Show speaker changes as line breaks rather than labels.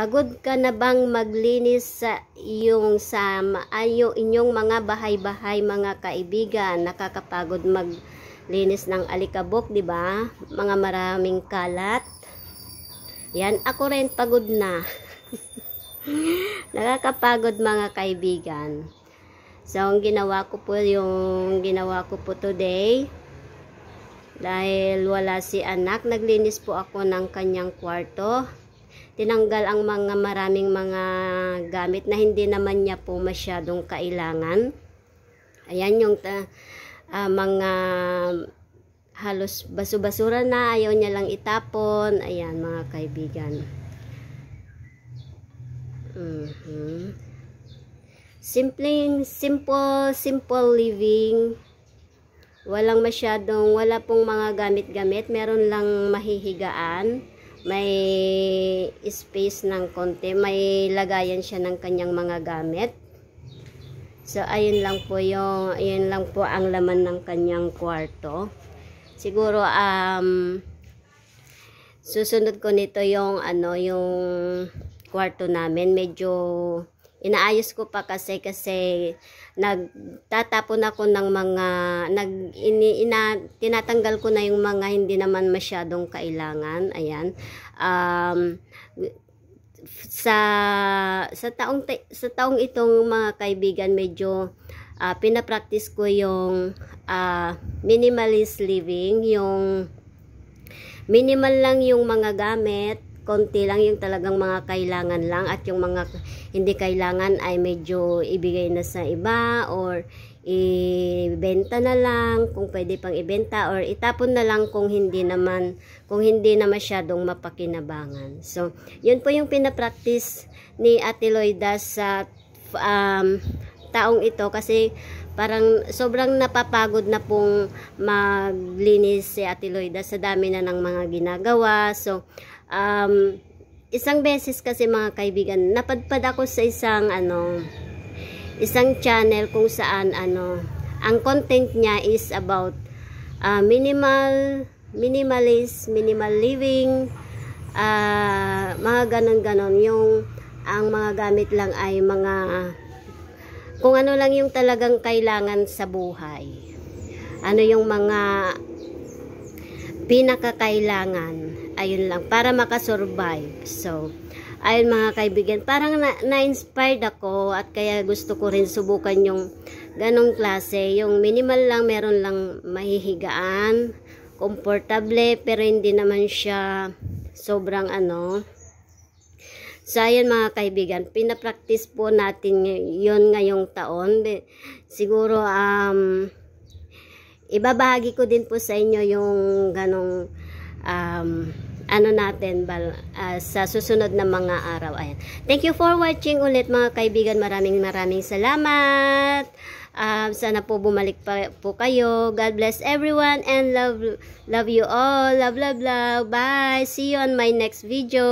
Pagod ka na bang maglinis sa iyong sa ayo inyong mga bahay-bahay mga kaibigan? Nakakapagod maglinis ng alikabok, 'di ba? Mga maraming kalat. Yan, ako rin pagod na. Nakakapagod mga kaibigan. So, ang ginawa ko po yung ginawa ko po today dahil wala si anak, naglinis po ako ng kanyang kwarto tinanggal ang mga maraming mga gamit na hindi naman niya po masyadong kailangan. Ayan yung uh, mga halos basu-basura na, ayaw niya lang itapon. Ayan mga kaibigan. Mm -hmm. Simple, simple, simple living. Walang masyadong, wala pong mga gamit-gamit. Meron lang mahihigaan may space ng konti, may lagayan siya ng kanyang mga gamit. So, ayun lang po yung, ayun lang po ang laman ng kanyang kwarto. Siguro, um, susunod ko nito yung, ano, yung kwarto namin. Medyo, inaayos ko pa kasi kasi nagtatapon ako ng mga nag ini, ina, tinatanggal ko na yung mga hindi naman masyadong kailangan ayan. Um, sa sa taong sa taong itong mga kaibigan medyo uh, pinapractice ko yung uh, minimalist living yung minimal lang yung mga gamit konti lang yung talagang mga kailangan lang at yung mga hindi kailangan ay medyo ibigay na sa iba or ibenta na lang kung pwede pang ibenta or itapon na lang kung hindi naman kung hindi na masyadong mapakinabangan. So, yun po yung pinapractice ni Ate Loida sa um, taong ito kasi parang sobrang napapagod na pong maglinis si Ate Loida sa dami na ng mga ginagawa. So, um, isang beses kasi mga kaibigan, napadpad ako sa isang ano, isang channel kung saan ano, ang content niya is about uh, minimal, minimalist, minimal living, uh, mga ganon-ganon. Yung ang mga gamit lang ay mga kung ano lang yung talagang kailangan sa buhay. Ano yung mga pinakakailangan ayun lang, para makasurvive. So, ayun mga kaibigan, parang na-inspired na ako at kaya gusto ko rin subukan yung ganong klase. Yung minimal lang, meron lang mahihigaan, komportable, pero hindi naman siya sobrang ano. So, ayun mga kaibigan, pinapractice po natin yon ngayong taon. Siguro, um, ibabahagi ko din po sa inyo yung ganong um, ano natin bal, uh, sa susunod na mga araw. Ayan. Thank you for watching ulit mga kaibigan. Maraming maraming salamat. Um, sana po bumalik pa po kayo. God bless everyone and love love you all. Love love love. Bye. See you on my next video.